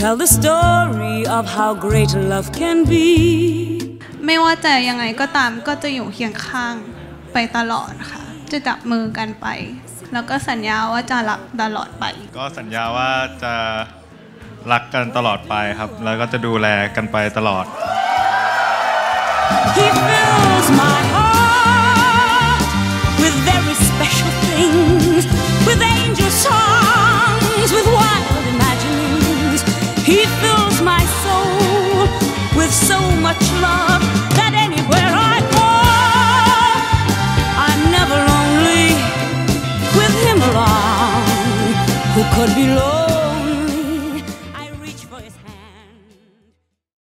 tell the story of how great love can be. ไม่ว่าจะยังไงก็ตามก็จะอยู่เคียงข้างไปตลอดค่ะ จะจับมือกันไป แล้วก็สัญญาว่าจะรักตลอดไป ก็สัญญาว่าจะรักกันตลอดไปครับ แล้วก็จะดูแลกันไปตลอด He fills my soul with so much love that anywhere I go, I'm never lonely with him along. Who could be lonely?